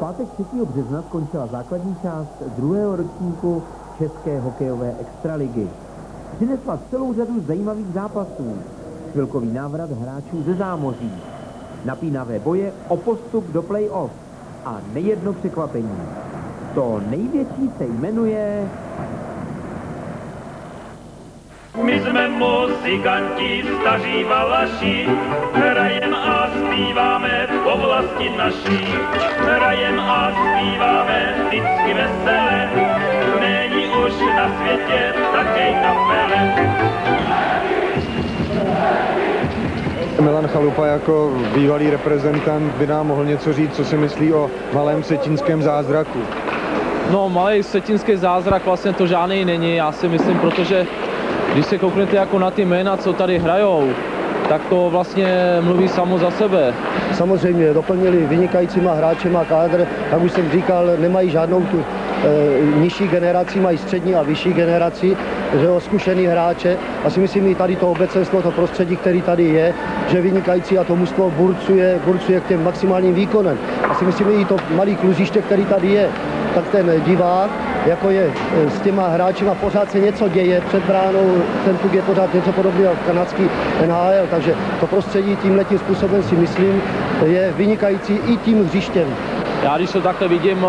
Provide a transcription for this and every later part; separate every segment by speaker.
Speaker 1: Pátek 3. března skončila základní část druhého ročníku České hokejové extraligy. Přinesla celou řadu zajímavých zápasů, chvilkový návrat hráčů ze zámoří, napínavé boje o postup do play-off a nejedno překvapení. To největší se jmenuje
Speaker 2: my jsme muzikanti, staří valaši, zpíváme po vlasti naší. Hrajem a zpíváme vždycky veselé, není už na světě také kapele.
Speaker 3: Milan Chalupa jako bývalý reprezentant by nám mohl něco říct, co si myslí o malém setinském zázraku.
Speaker 4: No, malý setinský zázrak vlastně to žádný není, já si myslím, protože když se kouknete jako na ty jména, co tady hrajou, tak to vlastně mluví samo za sebe.
Speaker 5: Samozřejmě doplnili vynikajícíma hráčema kádr, jak už jsem říkal, nemají žádnou tu e, nižší generaci, mají střední a vyšší generaci, že jo, zkušený hráče. A si myslím i tady to obecenstvo, to prostředí, který tady je, že vynikající a to mužstvo burcuje, burcuje k těm maximálním výkonem. A si myslím i to malý kluziště, který tady je, tak ten divák jako je e, s těma hráčima, pořád se něco děje před bránou, ten tuk je pořád něco podobného v kanadský NHL, takže to prostředí tímhle tím způsobem si myslím je vynikající i tím hřištěm.
Speaker 4: Já když to takhle vidím,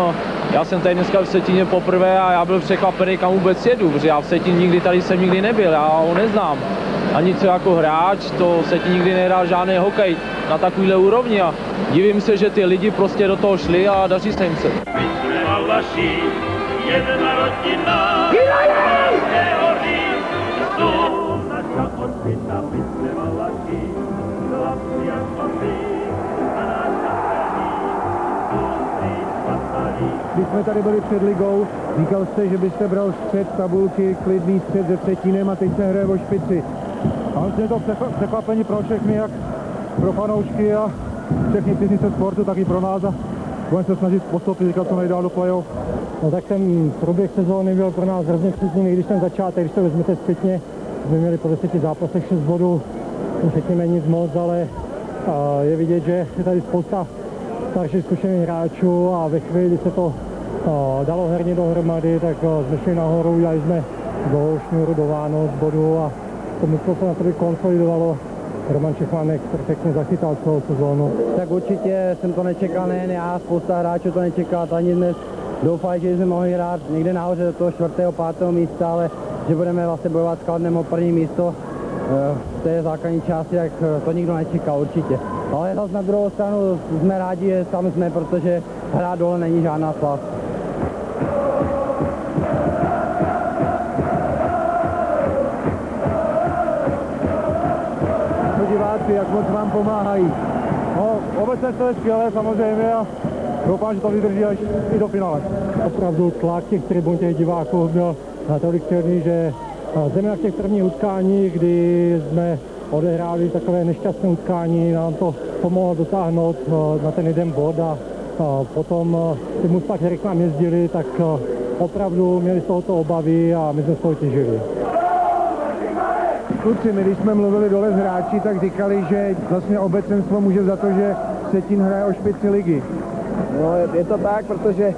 Speaker 4: já jsem tady dneska v Setině poprvé a já byl překvapený, kam vůbec jedu, protože já v Setině nikdy tady jsem nikdy nebyl, já ho neznám. Ani co jako hráč, to Setin nikdy nehrál žádný hokej na takovýhle úrovni a divím se, že ty lidi prostě do toho šli a daří se jim se jedna rodina, vlastně hoří, jsou naša odbyta, my jsme valaši, chlapci jak chlapci, a naša
Speaker 6: když jsme tady byli před ligou, říkal jste, že byste bral střed tabulky, klidný střed ze třetínem a teď se hraje o špici. A myslím, je to překvapení pro všechny, jak pro fanoušky a všechny příznivce sportu, tak i pro nás. A budeme se snažit postoupit teďka co nejdál do play-off.
Speaker 7: No tak ten průběh sezóny byl pro nás hrozně příznivý, když ten začátek, když to vezmete zpětně, jsme měli po deseti zápasech 6 bodů, řekněme nic moc, ale je vidět, že je tady spousta starších zkušených hráčů a ve chvíli, kdy se to dalo herně dohromady, tak jsme šli nahoru, udělali jsme do šňůru do Vánoc bodu a to mužstvo se na to konsolidovalo. Roman Čechvánek perfektně zachytal celou sezónu.
Speaker 8: Tak určitě jsem to nečekal, nejen já, spousta hráčů to nečekal, ani dnes doufali, že jsme mohli hrát někde nahoře do toho čtvrtého, pátého místa, ale že budeme vlastně bojovat s Kladnem o první místo eh, v té základní části, tak eh, to nikdo nečekal určitě. Ale zase na druhou stranu jsme rádi, že tam jsme, protože hrát dole není žádná slast.
Speaker 6: diváci, jak moc vám pomáhají. No, obecně to je skvělé samozřejmě a doufám, že to vydrží až i do finále.
Speaker 7: Opravdu tlak těch tribun, těch diváků byl natolik silný, že zejména v těch prvních utkáních, kdy jsme odehráli takové nešťastné utkání, nám to pomohlo dotáhnout na ten jeden bod a potom ty mužstva, které k nám jezdili, tak opravdu měli z tohoto obavy a my jsme z toho těžili.
Speaker 6: Kluci, my když jsme mluvili dole s hráči, tak říkali, že vlastně obecenstvo může za to, že Setin hraje o špici ligy.
Speaker 8: No, je to tak, protože e,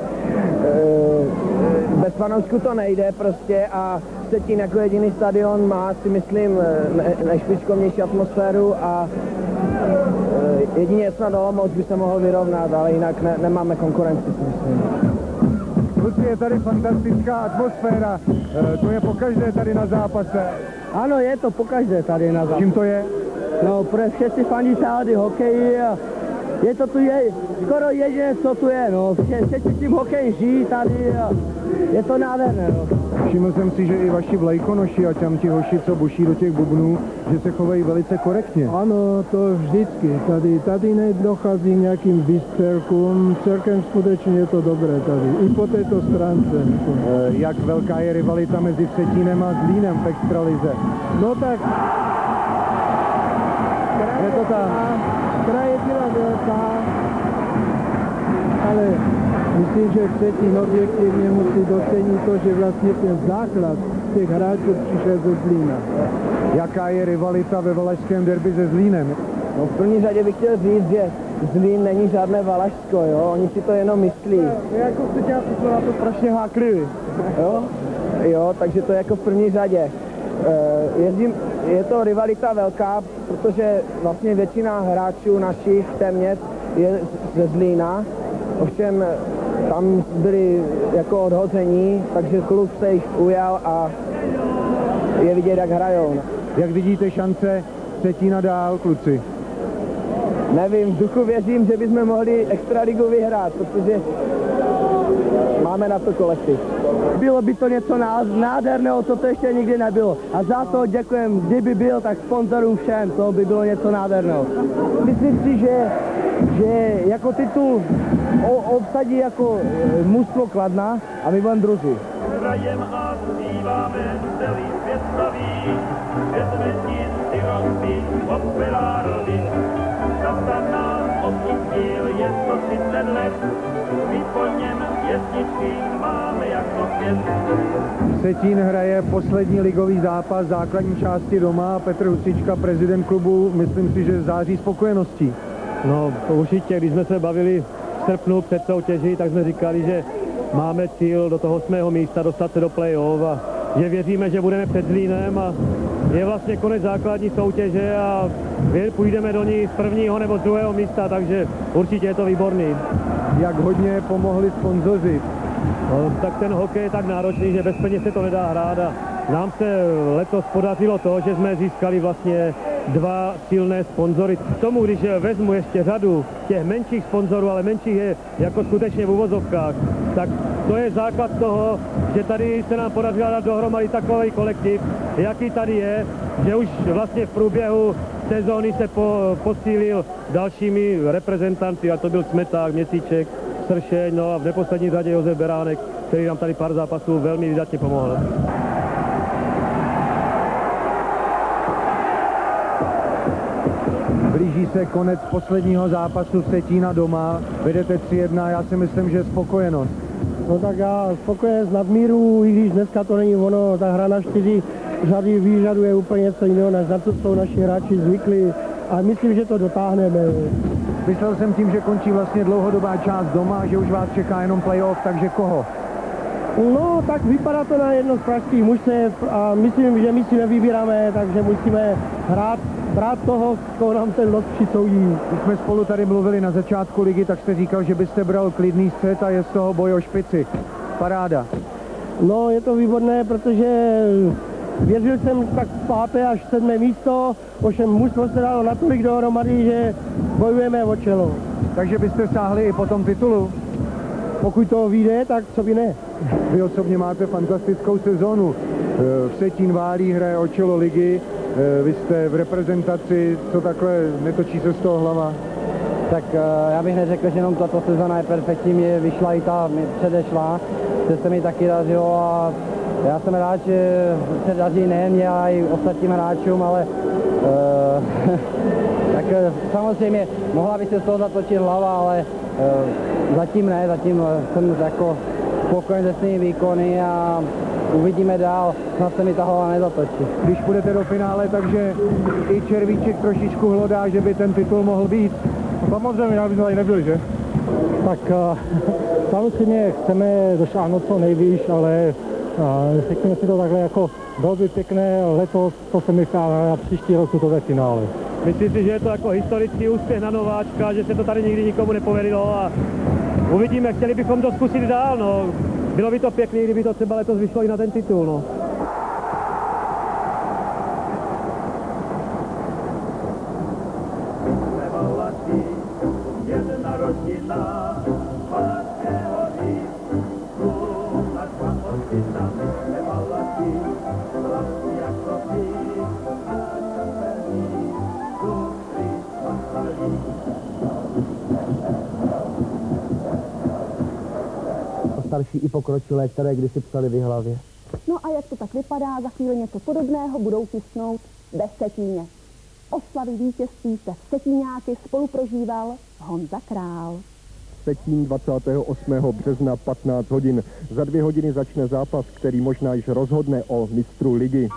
Speaker 8: bez fanoušku to nejde prostě a Setin jako jediný stadion má, si myslím, ne, nejšpičkovnější atmosféru a e, jedině snad Olomouc by se mohl vyrovnat, ale jinak ne, nemáme konkurenci, si myslím.
Speaker 6: Kluci, je tady fantastická atmosféra, e, to je pokaždé tady na zápase.
Speaker 8: Ano, je to pokaždé tady na zápase.
Speaker 6: Čím to je?
Speaker 8: No, pro všetci fandí sády hokeji a je to tu je, skoro jediné, co tu je, no. Všetci tím hokej žijí tady a je to nádherné, no.
Speaker 6: Všiml jsem si, že i vaši vlajkonoši a tam ti hoši, co buší do těch bubnů, že se chovají velice korektně.
Speaker 7: Ano, to vždycky. Tady, tady nedochází nějakým výstřelkům. Celkem skutečně je to dobré tady. I po této stránce.
Speaker 6: E, jak velká je rivalita mezi Vsetínem a Zlínem v extralize?
Speaker 7: No tak...
Speaker 6: Je to tak
Speaker 7: kraje byla velká, ale myslím, že Vsetín objektivně musí docenit to, že vlastně ten základ těch hráčů přišel ze Zlína.
Speaker 6: Jaká je rivalita ve Valašském derby se Zlínem?
Speaker 9: No v první řadě bych chtěl říct, že Zlín není žádné Valašsko, jo, oni si to jenom myslí.
Speaker 6: Jako Vsetínáci jsme na to strašně hákliví.
Speaker 9: Jo? Jo, takže to je jako v první řadě. E, jezdím, je to rivalita velká, protože vlastně většina hráčů našich téměř je ze Zlína. Ovšem tam byli jako odhození, takže klub se jich ujal a je vidět, jak hrajou.
Speaker 6: Jak vidíte šance Vsetína dál, kluci?
Speaker 9: Nevím, v duchu věřím, že bychom mohli extraligu vyhrát, protože máme na to kolektiv. Bylo by to něco nádherného, co to ještě nikdy nebylo. A za to děkujem, kdyby byl, tak sponzorům všem, to by bylo něco nádherného. Myslím si, že, že jako titul o, obsadí jako e, mužstvo Kladna a my budeme druzí.
Speaker 2: Hrajem a zpíváme, celý svět nás je to 30 let, pěsničky máme jako.
Speaker 6: Vsetín hraje poslední ligový zápas základní části doma. Petr Husička, prezident klubu, myslím si, že září spokojeností.
Speaker 10: No to určitě, když jsme se bavili v srpnu před soutěží, tak jsme říkali, že máme cíl do toho osmého místa dostat se do play-off a že věříme, že budeme před Zlínem a je vlastně konec základní soutěže a půjdeme do ní z prvního nebo z druhého místa, takže určitě je to výborný.
Speaker 6: Jak hodně pomohli sponzoři.
Speaker 10: No, tak ten hokej je tak náročný, že bez peněz se to nedá hrát a nám se letos podařilo to, že jsme získali vlastně dva silné sponzory. K tomu, když vezmu ještě řadu těch menších sponzorů, ale menších je jako skutečně v uvozovkách, tak to je základ toho, že tady se nám podařilo dát dohromady takový kolektiv, jaký tady je, že už vlastně v průběhu sezóny se po, posílil dalšími reprezentanty, a to byl Smeták, Měsíček, Sršeň, no a v neposlední řadě Josef Beránek, který nám tady pár zápasů velmi vydatně pomohl.
Speaker 6: Se konec posledního zápasu Vsetína doma. Vedete 3-1, já si myslím, že spokojenost.
Speaker 10: No tak já spokojen z nadmíru, i když dneska to není ono, ta hra na čtyři řady vyžaduje úplně něco jiného, než na co jsou naši hráči zvyklí. A myslím, že to dotáhneme.
Speaker 6: Myslel jsem tím, že končí vlastně dlouhodobá část doma, že už vás čeká jenom playoff, takže koho?
Speaker 10: No, tak vypadá to na jedno z pražských mužstev a myslím, že my si nevybíráme, takže musíme hrát, brát toho, koho nám ten los přisoudí.
Speaker 6: Když jsme spolu tady mluvili na začátku ligy, tak jste říkal, že byste bral klidný střed a je z toho boj o špici. Paráda.
Speaker 10: No, je to výborné, protože věřil jsem tak páté až sedmé místo, ovšem mužstvo se dalo natolik dohromady, že bojujeme o čelo.
Speaker 6: Takže byste sáhli i po tom titulu.
Speaker 10: Pokud to vyjde, tak co by ne.
Speaker 6: Vy osobně máte fantastickou sezonu. Eh, Vsetín válí hraje o čelo ligy, vy jste v reprezentaci, co takhle netočí se z toho hlava?
Speaker 9: Tak eh, já bych neřekl, že jenom tato sezona je perfektní, mě vyšla i ta mě předešla, že se mi taky dařilo a já jsem rád, že se daří nejen mě, ale i ostatním hráčům, ale uh, tak eh, samozřejmě mohla by se z toho zatočit hlava, ale uh, zatím ne, zatím eh, jsem jako spokojen se svými výkony a uvidíme dál, snad se mi ta hlava nezatočí.
Speaker 6: Když půjdete do finále, takže i Červíček trošičku hlodá, že by ten titul mohl být.
Speaker 10: Samozřejmě, já bych tady nebyl, že? Tak eh, samozřejmě chceme dosáhnout co nejvíš, ale eh, řekněme si to takhle jako bylo by pěkné letos to semifinále a příští rok to ve finále. Myslím si, že je to jako historický úspěch na nováčka, že se to tady nikdy nikomu nepovedlo a uvidíme, chtěli bychom to zkusit dál, no. Bylo by to pěkné, kdyby to třeba letos vyšlo i na ten titul, no.
Speaker 2: Valaši, jedna rodina, Valašské hory, slunka kvamotina, my jsme Valaši, hlasy jako ty, a červený, dusy spasali.
Speaker 9: Starší i pokročilé, které kdysi psali v hlavě.
Speaker 11: No a jak to tak vypadá, za chvíli něco podobného budou tisknout ve Setíně. Oslavy vítězství se Setíňáky spolu prožíval Honza Král.
Speaker 12: Vsetín 28. března 15 hodin. Za dvě hodiny začne zápas, který možná již rozhodne o mistru ligy.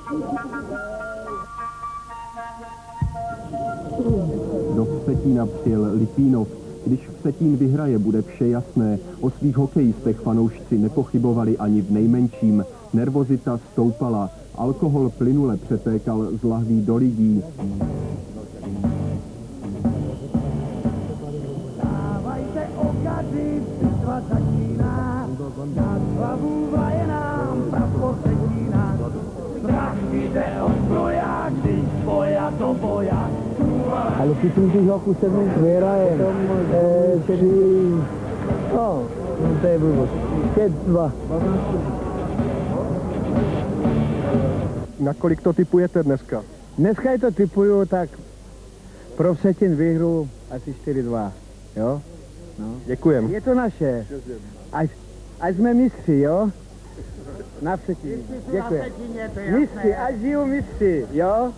Speaker 12: do Vsetína přijel Litínov. Když Vsetín vyhraje, bude vše jasné. O svých hokejistech fanoušci nepochybovali ani v nejmenším. Nervozita stoupala. Alkohol plynule přetékal z lahví do lidí.
Speaker 13: Ale ty tu těch hoku se mnou vyhrajem. Eh, tři, no, no to je blbost. Pět, dva.
Speaker 12: Nakolik to typujete dneska?
Speaker 13: Dneska je to typuju, tak pro Vsetín vyhru asi 4-2, jo? No.
Speaker 12: Děkujem.
Speaker 13: Je to naše. Ať, ať jsme mistři, jo? Na Vsetíně. Děkuji. Mistři, ať žijou mistři, jo?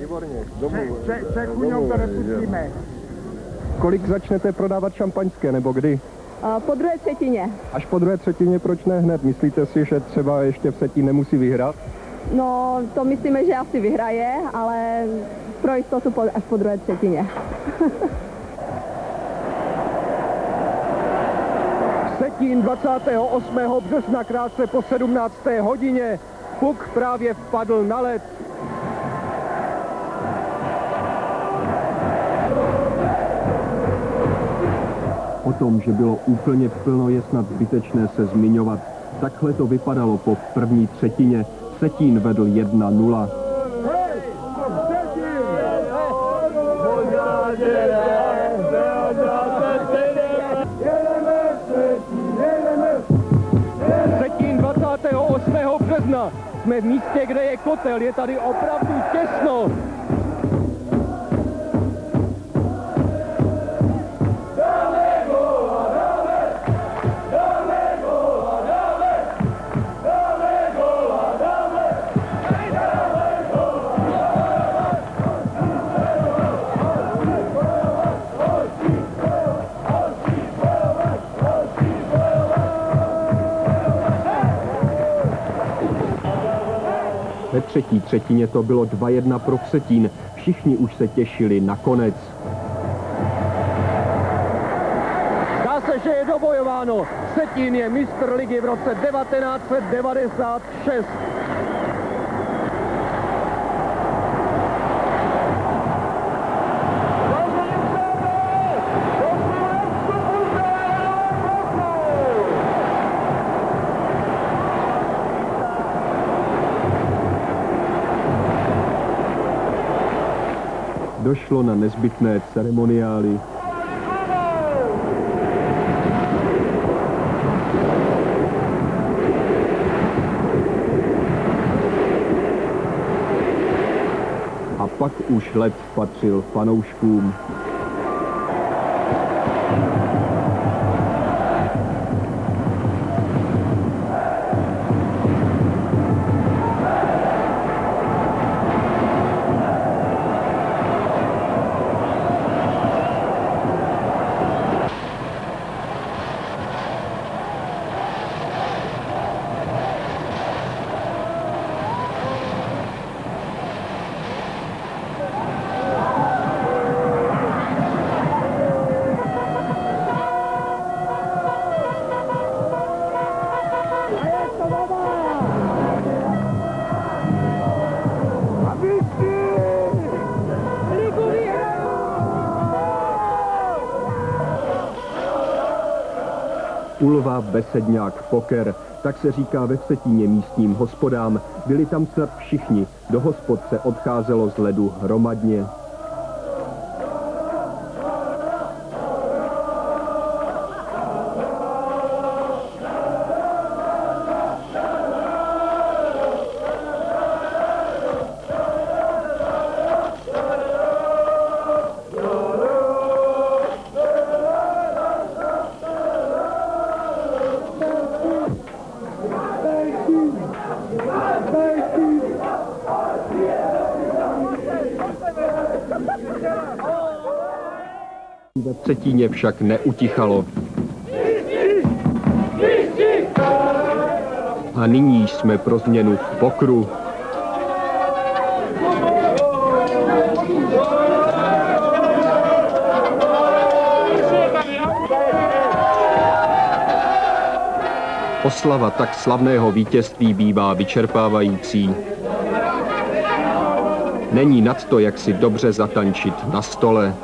Speaker 12: Výborně, domů.
Speaker 13: Čekuňou to nepustíme.
Speaker 12: Kolik začnete prodávat šampaňské, nebo kdy?
Speaker 14: Po druhé třetině.
Speaker 12: Až po druhé třetině, proč ne hned? Myslíte si, že třeba ještě Vsetín nemusí vyhrát?
Speaker 14: No, to myslíme, že asi vyhraje, ale pro jistotu po, až po druhé třetině.
Speaker 12: Vsetín 28. března krátce po 17. hodině. Puk právě vpadl na led. Tom, že bylo úplně plno, je snad zbytečné se zmiňovat. Takhle to vypadalo po první třetině. Setín vedl 1-0. Setín 28. března. Jsme v místě, kde je kotel. Je tady opravdu těsno. Třetině to bylo 2-1 pro Vsetín. Všichni už se těšili na konec. Dá se, že je dobojováno. Vsetín je mistr ligy v roce 1996. Došlo na nezbytné ceremoniály. A pak už led patřil fanouškům. Ulva, Besedňák, Poker, tak se říká ve Vsetíně místním hospodám. Byli tam snad všichni, do hospod se odcházelo z ledu hromadně. Vsetíně však neutichalo. A nyní jsme pro změnu v pokru. Oslava tak slavného vítězství bývá vyčerpávající. Není nad to, jak si dobře zatančit na stole.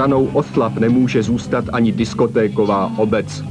Speaker 12: Stranou oslav nemůže zůstat ani diskotéková obec.